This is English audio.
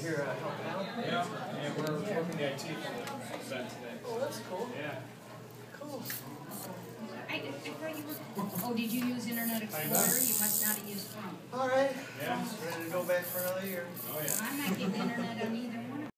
here uh, helping out? Yeah, yeah, we're working the IT for event today. Oh, that's cool. Yeah. Cool. I, I thought you were, oh, did you use Internet Explorer? You must not have used Chrome. All right. Yeah. Ready to go back for another year. Oh, yeah. I'm not